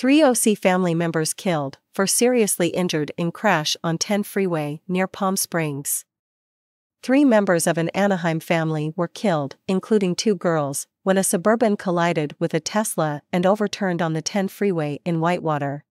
Three OC family members killed, for seriously injured in crash on 10 freeway near Palm Springs. Three members of an Anaheim family were killed, including two girls, when a suburban collided with a Tesla and overturned on the 10 freeway in Whitewater.